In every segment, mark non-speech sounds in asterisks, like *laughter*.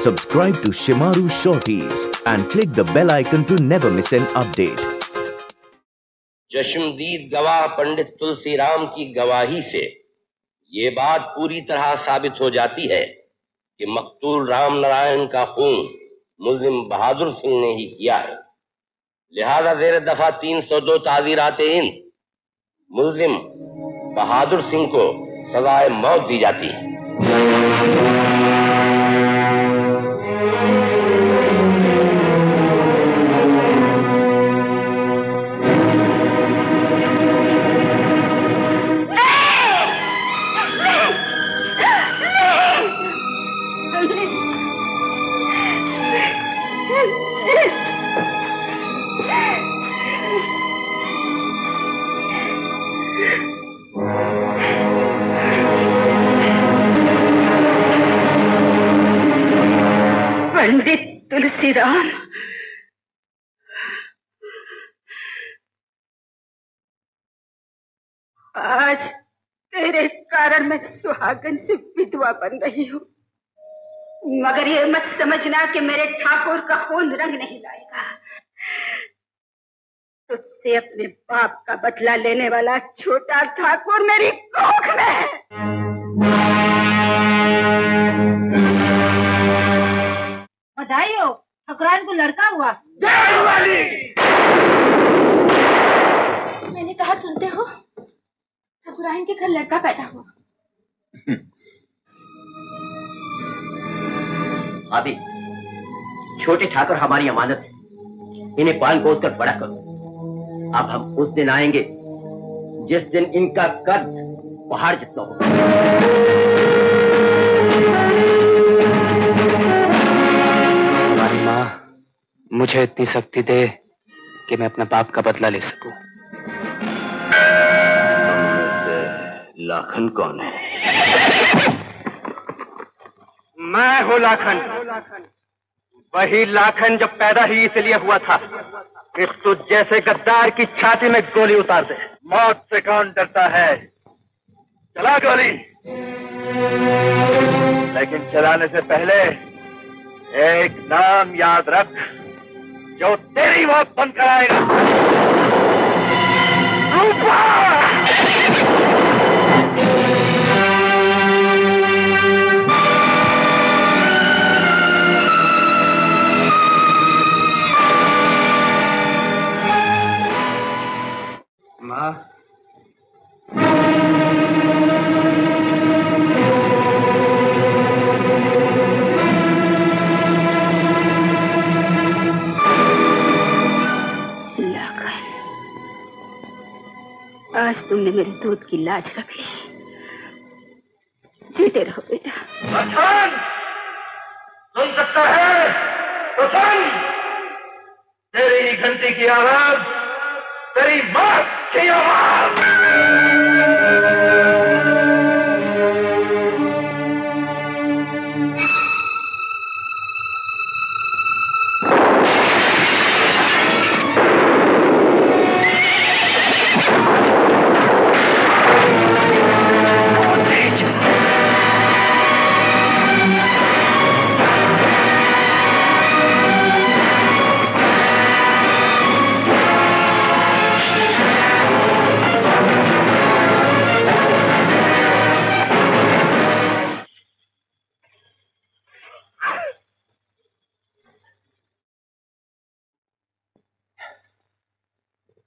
Subscribe to Shimaru Shorties and click the bell icon to never miss an update. चश्मदीद गवाह पंडित तुलसीराम की गवाही से ये बात पूरी तरह साबित हो जाती है कि मकतूल राम नारायण का खून मुल्जिम बहादुर सिंह ने ही किया है लिहाजा जेर दफ़ा 302 ताजीरात हिंद मुल्जिम बहादुर सिंह को सजाए मौत दी जाती है आज तेरे कारण मैं सुहागन से विधवा बन रही हूँ। मगर ये मत समझना कि मेरे ठाकुर का खून रंग नहीं लाएगा। तुझसे अपने बाप का बदला लेने वाला छोटा ठाकुर मेरी कोख में है। बधाई हो ठकुराइन को लड़का हुआ। मैंने कहा सुनते हो? ठकुराइन के घर लड़का पैदा हुआ। भाभी छोटे ठाकुर हमारी अमानत है। इन्हें पाल पोस कर बड़ा करो। अब हम उस दिन आएँगे जिस दिन इनका कर्ज पहाड़ जितना हो हमारी माँ मुझे इतनी शक्ति दे कि मैं अपने बाप का बदला ले सकूँ। लाखन कौन है? मैं हूँ लाखन। वही लाखन जो पैदा ही इसलिए हुआ था कि तू जैसे गद्दार की छाती में गोली उतार दे। मौत से कौन डरता है? चला गोली। लेकिन चलाने से पहले एक नाम याद रख, जो तेरी मौत बंद कराएगा! माँ। लगन आज तुमने मेरे दूध की लाज रखी। जीते रहो बेटा। सुन सकता है? तो सुन। तेरी ही घंटी की आवाज़ तेरी मौत की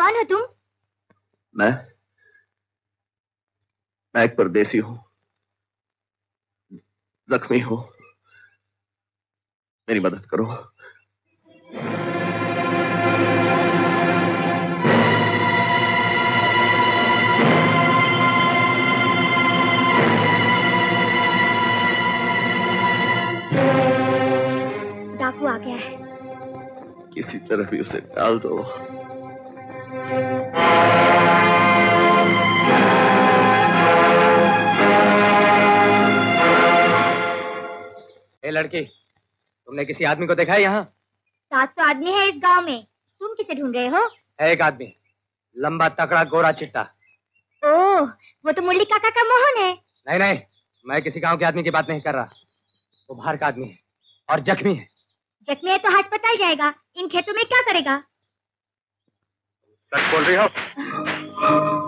कौन हो तुम? मैं मैं एक परदेसी हूँ। जख्मी हूँ। मेरी मदद करो। डाकू आ गया है। किसी तरह भी उसे डाल दो। लड़की तुमने किसी आदमी को देखा है यहाँ? सात सौ आदमी है इस गाँव में। तुम किसे ढूंढ रहे हो? है एक आदमी लंबा तकड़ा गोरा चिट्टा। ओह वो तो मुरली काका का मोहन है। नहीं नहीं मैं किसी गाँव के आदमी की बात नहीं कर रहा। वो बाहर का आदमी है और जख्मी है। जख्मी है तो हाथ पता ही जाएगा। इन खेतों में क्या करेगा? सच बोल रही हो?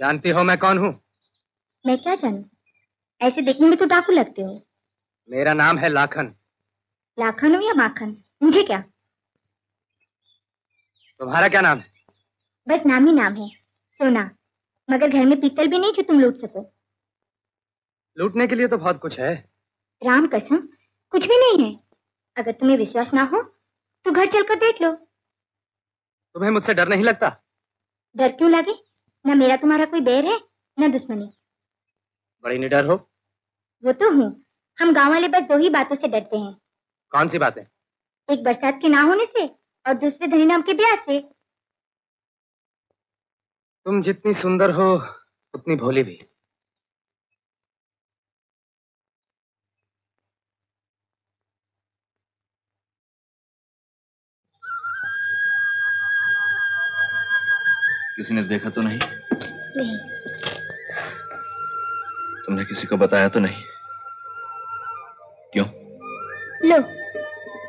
जानती हो मैं कौन हूँ? मैं क्या जानू? ऐसे देखने में तो डाकू लगते हो। मेरा नाम है लाखन। लाखन हो या माखन? मुझे क्या? तुम्हारा क्या नाम है? बस नाम ही नाम है। सोना। मगर घर में पीतल भी नहीं जो तुम लूट सको। लूटने के लिए तो बहुत कुछ है। राम कसम कुछ भी नहीं है। अगर तुम्हें विश्वास ना हो तो घर चलकर देख लो। तुम्हें मुझसे डर नहीं लगता? डर क्यों लगे? न मेरा तुम्हारा कोई बैर है न दुश्मनी। बड़ी निडर हो। वो तो हूँ। हम गाँव वाले बस दो ही बातों से डरते हैं। कौन सी बातें? है एक बरसात के ना होने से और दूसरे धनी नाम के ब्याह से। तुम जितनी सुंदर हो उतनी भोली भी। किसी ने देखा तो नहीं? नहीं। तुमने किसी को बताया तो नहीं? क्यों? लो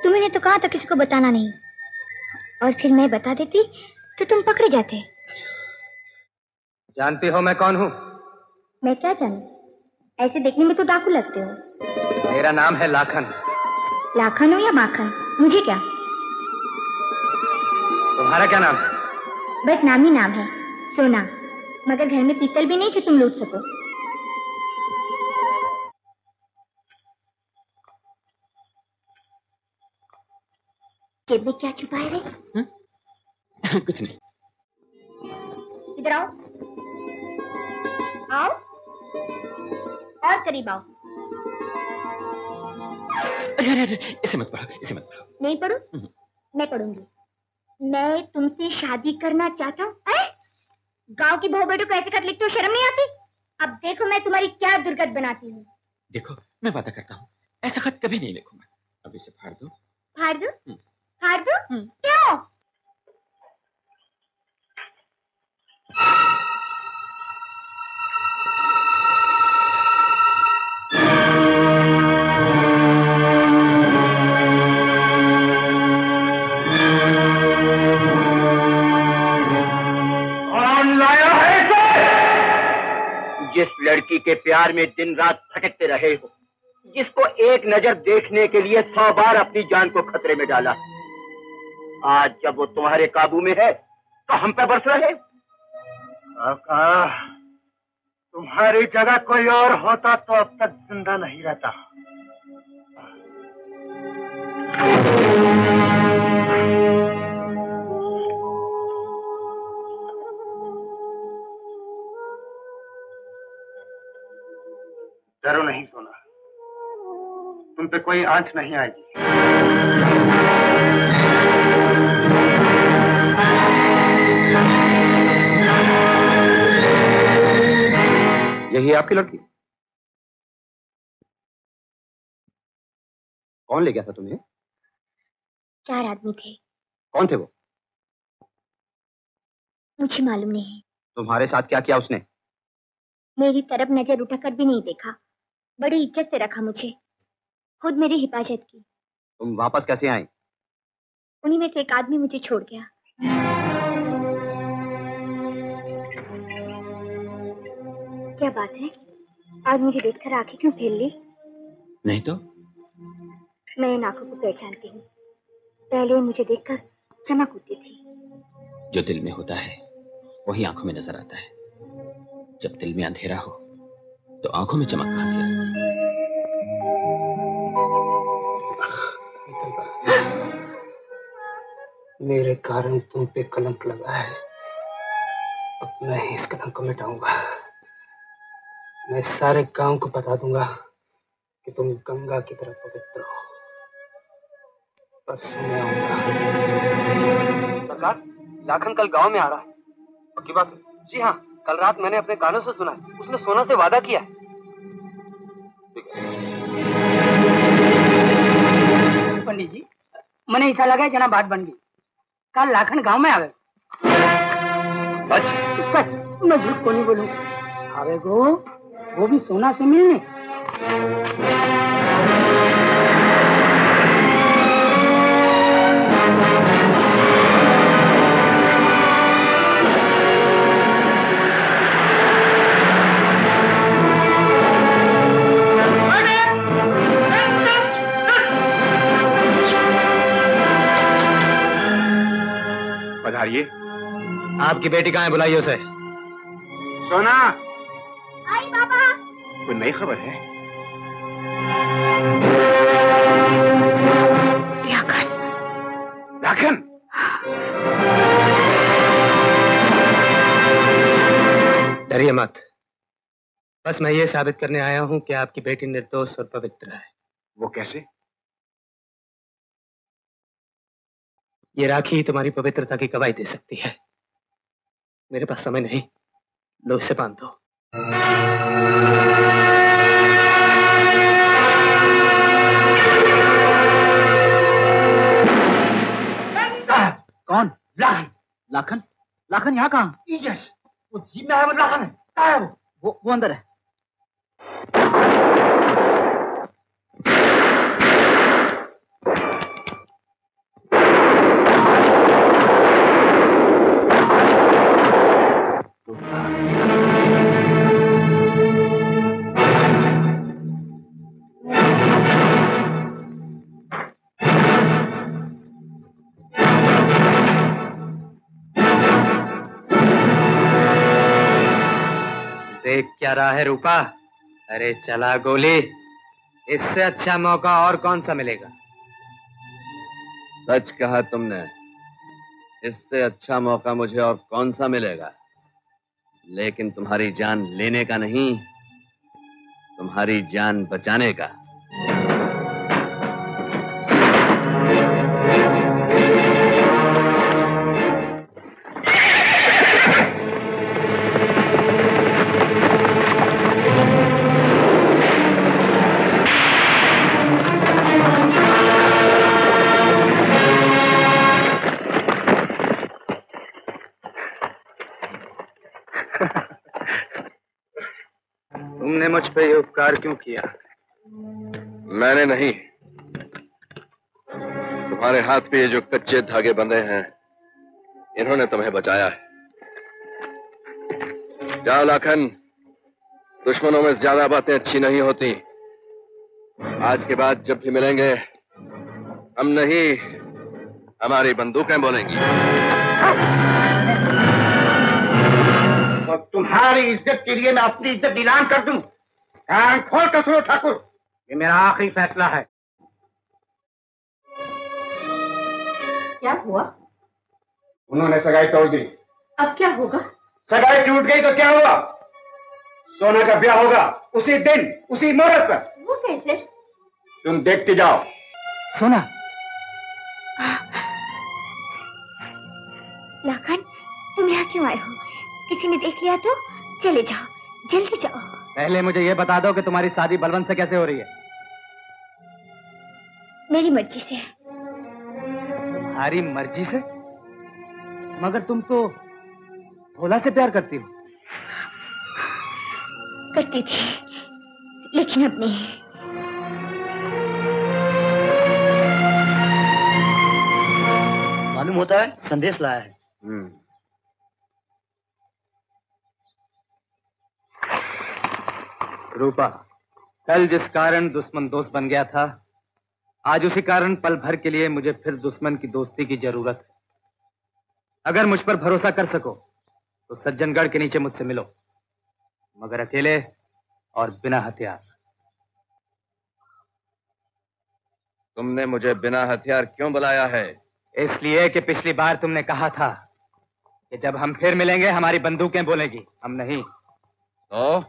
तुमने तो कहा था किसी को बताना नहीं। और फिर मैं बता देती तो तुम पकड़े जाते। जानती हो मैं कौन हूँ? मैं क्या जानू? ऐसे देखने में तो डाकू लगते हो। मेरा नाम है लाखन। लाखन हो या माखन? मुझे क्या? तुम्हारा क्या नाम है? बस नाम ही नाम है। सोना मगर घर में पीतल भी नहीं जो तुम लूट सको। जेब में क्या छुपाए रे? *laughs* कुछ नहीं। इधर आओ। आओ। और करीब आओ। अरे अरे अरे इसे मत पढ़ो इसे मत पढ़ो। नहीं पढ़ू? हम्म। मैं पढ़ूँगी। मैं तुमसे शादी करना चाहता हूँ गाँव की बहु बेटो को ऐसे खत लिखते हो शर्म नहीं आती? अब देखो मैं तुम्हारी क्या दुर्गत बनाती हूँ। देखो मैं वादा करता हूँ ऐसा खत कभी नहीं लिखूँगा अब इसे फाड़ दो। फाड़ दो? हम्म। फाड़ दो? हम्म। क्यों? लड़की के प्यार में दिन रात भटकते रहे हो। जिसको एक नज़र देखने के लिए सौ बार अपनी जान को खतरे में डाला। आज जब वो तुम्हारे काबू में है तो हम पे बरस रहे काका, तुम्हारी जगह कोई और होता तो अब तक ज़िंदा नहीं रहता। डरो नहीं सोना। तुम पे कोई आँच नहीं आएगी। यही आपकी लड़की? कौन ले गया था तुम्हें? चार आदमी थे। कौन थे वो? मुझे मालूम नहीं। तुम्हारे साथ क्या किया उसने? मेरी तरफ़ नज़र उठाकर भी नहीं देखा। बड़ी इज़्ज़त से रखा मुझे। खुद मेरी हिफाजत की। तुम वापस कैसे आई? उन्हीं में से एक आदमी मुझे छोड़ गया। क्या बात है? आज मुझे देखकर आँखें क्यों फेल ली नहीं तो? मैं इन आँखों को पहचानती हूँ। पहले मुझे देखकर चमक उठती थी। जो दिल में होता है वही आँखों में नज़र आता है। जब दिल में अंधेरा हो तो आँखों में चमक कहाँ से आएगी मेरे कारण तुम पे कलंक लगा है। अब मैं इस कलंक को मिटाऊँगा। मैं सारे गाँव को बता दूँगा कि तुम गंगा की तरह पवित्र हो। सरकार, लाखन कल गाँव में आ रहा है। पक्की बात जी हाँ कल रात मैंने अपने कानों से सुना उसने सोना से वादा किया है। पंडित जी मैंने ऐसा लगा जना बात बन गई। कल लाखन गाँव में आवे। सच? सच। मैं झूठ को नहीं बोलूँ? आवे गो वो भी सोना से मिलने। पधारिए आपकी बेटी कहाँ है बुलाइए उसे। सोना। आई बाबा। कोई नई खबर है? लाखन डरिए मत। बस मैं ये साबित करने आया हूँ कि आपकी बेटी निर्दोष और पवित्र है। वो कैसे? ये राखी ही तुम्हारी पवित्रता की गवाही दे सकती है। मेरे पास समय नहीं। लो इसे बाँध दो। कौन? लाखन। लाखन? लाखन यहाँ कहाँ? वो जीप में है वो लाखन है। कहाँ है वो? वो वो अंदर है। देख क्या रहा है रूपा। अरे चला गोली। इससे अच्छा मौका और कौन सा मिलेगा? सच कहा तुमने। इससे अच्छा मौका मुझे और कौन सा मिलेगा? लेकिन तुम्हारी जान लेने का नहीं, तुम्हारी जान बचाने का। उपकार क्यों किया? मैंने नहीं। तुम्हारे हाथ पे ये जो कच्चे धागे बंधे हैं इन्होंने तुम्हें बचाया है। जाओ लाखन दुश्मनों में ज़्यादा बातें अच्छी नहीं होती। आज के बाद जब भी मिलेंगे हम नहीं हमारी बंदूकें बोलेंगी। तो तुम्हारी इज़्ज़त के लिए मैं अपनी इज़्ज़त नीलाम कर दूँ। कान खोल कर सुनो ठाकुर। ये मेरा आखिरी फैसला है। क्या हुआ? उन्होंने सगाई तोड़ दी। अब क्या होगा? सगाई टूट गई तो क्या हुआ? सोना का ब्याह होगा उसी दिन उसी मुहूर्त पर। वो कैसे? तुम देखते जाओ। सोना। लाखन तुम यहाँ क्यों आए हो? किसी ने देख लिया तो चले जाओ जल्दी जाओ। पहले मुझे ये बता दो कि तुम्हारी शादी बलवंत से कैसे हो रही है? मेरी मर्ज़ी से। तुम्हारी मर्ज़ी से? मगर तुम तो भोला से प्यार करती हो। करती थी लेकिन अब नहीं। मालूम होता है संदेश लाया है। रूपा कल जिस कारण दुश्मन दोस्त बन गया था आज उसी कारण पल भर के लिए मुझे फिर दुश्मन की दोस्ती की ज़रूरत है। अगर मुझ पर भरोसा कर सको तो सज्जनगढ़ के नीचे मुझसे मिलो मगर अकेले और बिना हथियार। तुमने मुझे बिना हथियार क्यों बुलाया है? इसलिए कि पिछली बार तुमने कहा था कि जब हम फिर मिलेंगे हमारी बंदूकें बोलेगी हम नहीं। तो?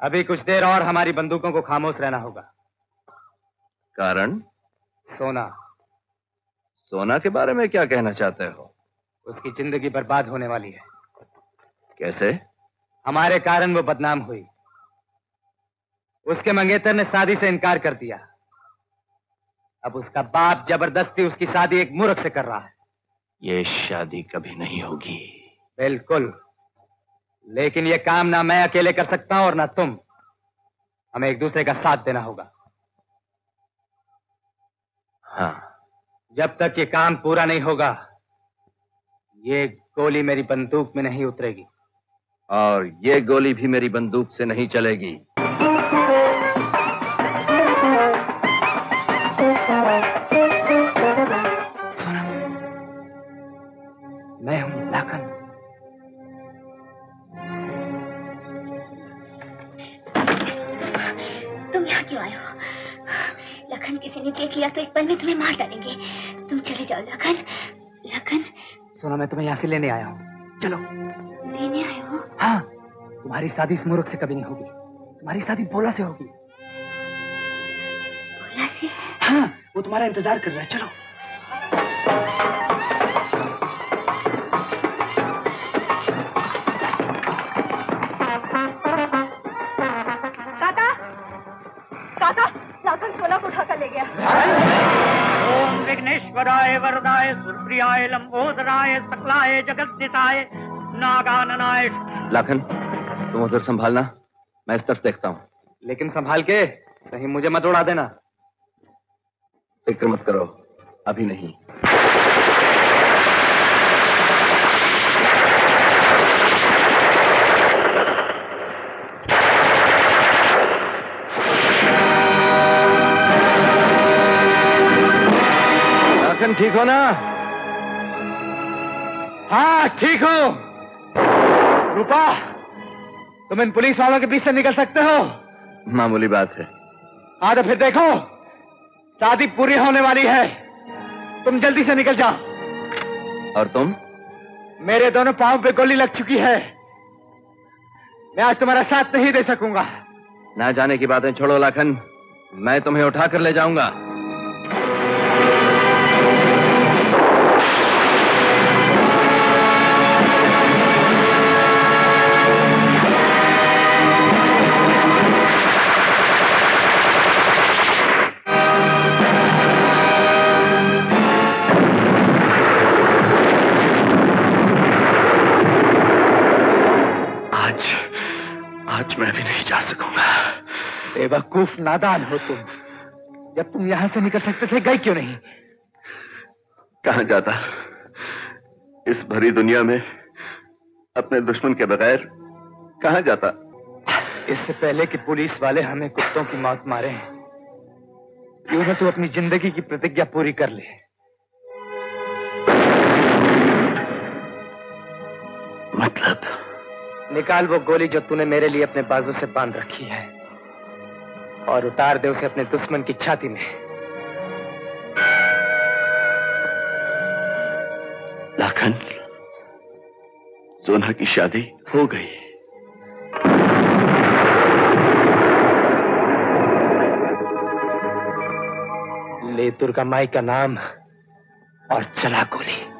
अभी कुछ देर और हमारी बंदूकों को खामोश रहना होगा। कारण? सोना। सोना के बारे में क्या कहना चाहते हो? उसकी ज़िंदगी बर्बाद होने वाली है। कैसे? हमारे कारण वो बदनाम हुई। उसके मंगेतर ने शादी से इनकार कर दिया। अब उसका बाप ज़बरदस्ती उसकी शादी एक मूर्ख से कर रहा है। ये शादी कभी नहीं होगी। बिल्कुल। लेकिन ये काम ना मैं अकेले कर सकता हूँ और ना तुम। हमें एक दूसरे का साथ देना होगा। हाँ। जब तक ये काम पूरा नहीं होगा ये गोली मेरी बंदूक में नहीं उतरेगी। और ये गोली भी मेरी बंदूक से नहीं चलेगी। तुम चले जाओ लखन लखन सोना मैं तुम्हें यहाँ से लेने आया हूँ। चलो। लेने आए हो? हाँ तुम्हारी शादी इस मूर्ख से कभी नहीं होगी। तुम्हारी शादी बोला से होगी। बोला से? हाँ वो तुम्हारा इंतज़ार कर रहा है। चलो। विघ्नेश्वराय वरदाय सुरप्रियाय लंबोदराय सकलाय जगदिताय नागाननाय। लाखन तुम उधर संभालना। मैं इस तरफ़ देखता हूँ। लेकिन संभाल के कहीं मुझे मत उड़ा देना। फ़िक्र मत करो अभी नहीं। ठीक हो ना? हाँ ठीक हो। रूपा तुम इन पुलिस वालों के बीच से निकल सकते हो। मामूली बात है। हाँ तो फिर देखो शादी पूरी होने वाली है। तुम जल्दी से निकल जाओ। और तुम? मेरे दोनों पाँव पे गोली लग चुकी है। मैं आज तुम्हारा साथ नहीं दे सकूँगा। ना जाने की बातें छोड़ो लाखन। मैं तुम्हें उठा कर ले जाऊँगा। बेवकूफ़ नादान हो तुम। जब तुम यहाँ से निकल सकते थे गए क्यों नहीं? कहा जाता? इस भरी दुनिया में अपने दुश्मन के बगैर कहा जाता? इससे पहले कि पुलिस वाले हमें कुत्तों की मौत मारे क्यों न तू अपनी ज़िंदगी की प्रतिज्ञा पूरी कर ले। मतलब? निकाल वो गोली जो तूने मेरे लिए अपने बाजू से बाँध रखी है। और उतार दे उसे अपने दुश्मन की छाती में। लाखन सोना की शादी हो गई। ले दुर्गा माई का नाम और चला गोली।